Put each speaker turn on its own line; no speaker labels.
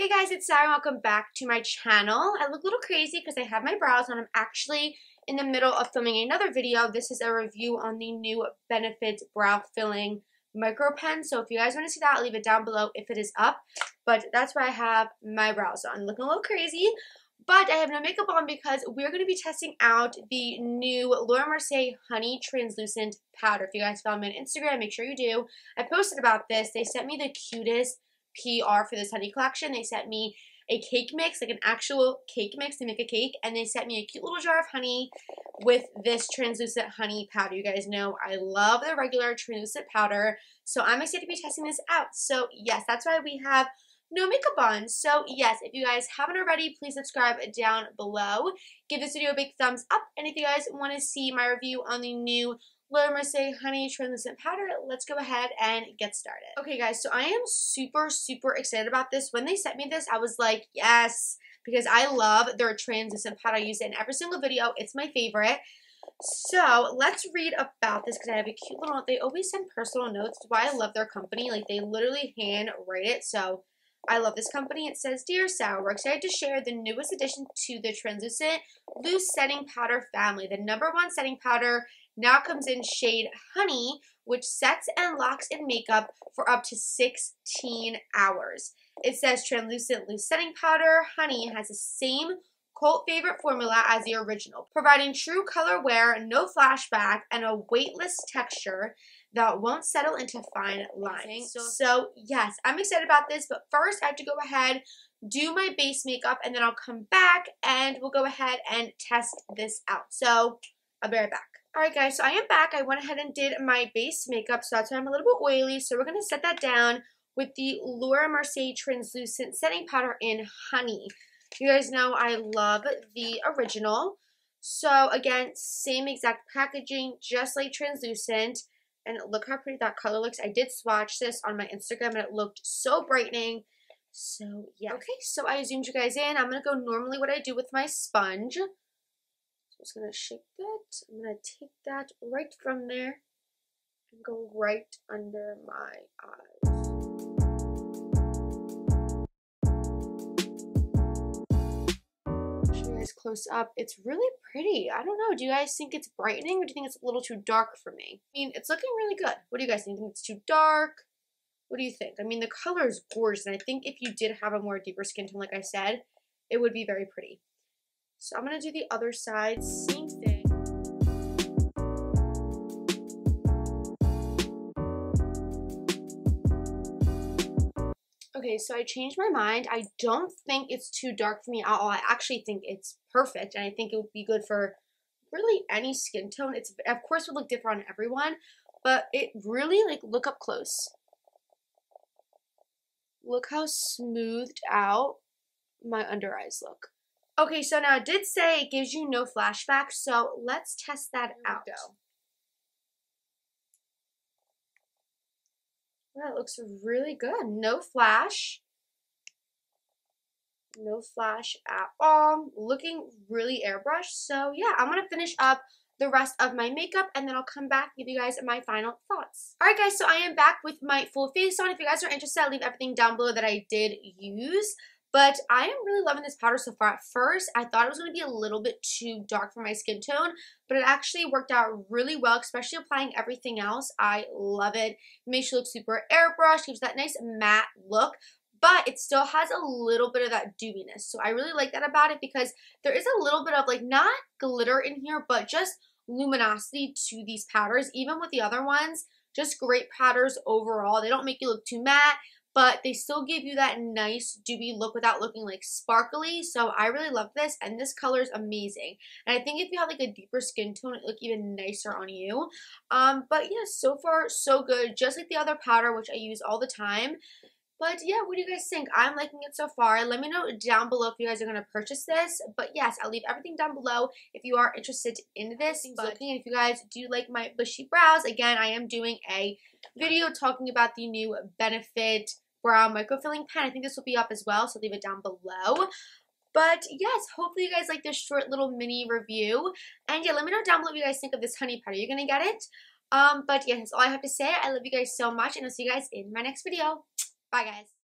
Hey guys, it's Sarah. Welcome back to my channel. I look a little crazy because I have my brows on. I'm actually in the middle of filming another video. This is a review on the new Benefit Brow Filling Micro Pen. So if you guys want to see that, I'll leave it down below if it is up. But that's why I have my brows on. Looking a little crazy. But I have no makeup on because we're going to be testing out the new Laura Mercier Honey Translucent Powder. If you guys follow me on Instagram, make sure you do. I posted about this. They sent me the cutest PR for this honey collection. They sent me a cake mix, like an actual cake mix. to make a cake, and they sent me a cute little jar of honey with this translucent honey powder. You guys know I love the regular translucent powder, so I'm excited to be testing this out. So yes, that's why we have no makeup on. So yes, if you guys haven't already, please subscribe down below. Give this video a big thumbs up, and if you guys want to see my review on the new Laura Mercier Honey Translucent Powder, let's go ahead and get started. Okay guys, so I am super, super excited about this. When they sent me this, I was like, yes, because I love their translucent powder. I use it in every single video. It's my favorite. So let's read about this because I have a cute little. They always send personal notes. That's why I love their company. Like they literally hand write it. So I love this company. It says, Dear Sara, we're excited to share the newest addition to the translucent loose setting powder family. The number one setting powder now comes in shade Honey, which sets and locks in makeup for up to 16 hours. It says translucent loose setting powder. Honey has the same cult favorite formula as the original, providing true color wear, no flashback, and a weightless texture that won't settle into fine lines. So, so, yes, I'm excited about this, but first I have to go ahead, do my base makeup, and then I'll come back and we'll go ahead and test this out. So I'll be right back. Alright guys, so I am back. I went ahead and did my base makeup, so that's why I'm a little bit oily. So we're going to set that down with the Laura Mercier Translucent Setting Powder in Honey. You guys know I love the original. So again, same exact packaging, just like translucent. And look how pretty that color looks. I did swatch this on my Instagram and it looked so brightening. So yeah. Okay, so I zoomed you guys in. I'm going to go normally what I do with my sponge. I'm just to shake that. I'm to take that right from there and go right under my eyes. Show you guys close up. It's really pretty. I don't know. Do you guys think it's brightening or do you think it's a little too dark for me? I mean, it's looking really good. What do you guys think? think it's too dark? What do you think? I mean, the color is gorgeous, and I think if you did have a more deeper skin tone, like I said, it would be very pretty. So I'm going to do the other side, same thing. Okay, so I changed my mind. I don't think it's too dark for me at all. I actually think it's perfect, and I think it would be good for really any skin tone. It's Of course, would look different on everyone, but it really, like, look up close. Look how smoothed out my under eyes look. Okay, so now it did say it gives you no flashback, so let's test that out. Go. That looks really good. No flash. No flash at all. Looking really airbrushed. So yeah, I'm going to finish up the rest of my makeup and then I'll come back give you guys my final thoughts. Alright guys, so I am back with my full face on. If you guys are interested, I'll leave everything down below that I did use. But I am really loving this powder so far. At first, I thought it was going to be a little bit too dark for my skin tone, but it actually worked out really well, especially applying everything else. I love it. It makes you look super airbrush, gives that nice matte look, but it still has a little bit of that dewiness. So I really like that about it because there is a little bit of like, not glitter in here, but just luminosity to these powders. Even with the other ones, just great powders overall. They don't make you look too matte but they still give you that nice dewy look without looking like sparkly. So I really love this and this color is amazing. And I think if you have like a deeper skin tone, it look even nicer on you. Um, but yeah, so far so good. Just like the other powder, which I use all the time. But yeah, what do you guys think? I'm liking it so far. Let me know down below if you guys are going to purchase this. But yes, I'll leave everything down below if you are interested in this. But if you guys do like my bushy brows, again, I am doing a video talking about the new Benefit Brow Microfilling Pen. I think this will be up as well, so leave it down below. But yes, hopefully you guys like this short little mini review. And yeah, let me know down below what you guys think of this honey powder. You're going to get it? Um, but yeah, that's all I have to say. I love you guys so much, and I'll see you guys in my next video. Bye, guys.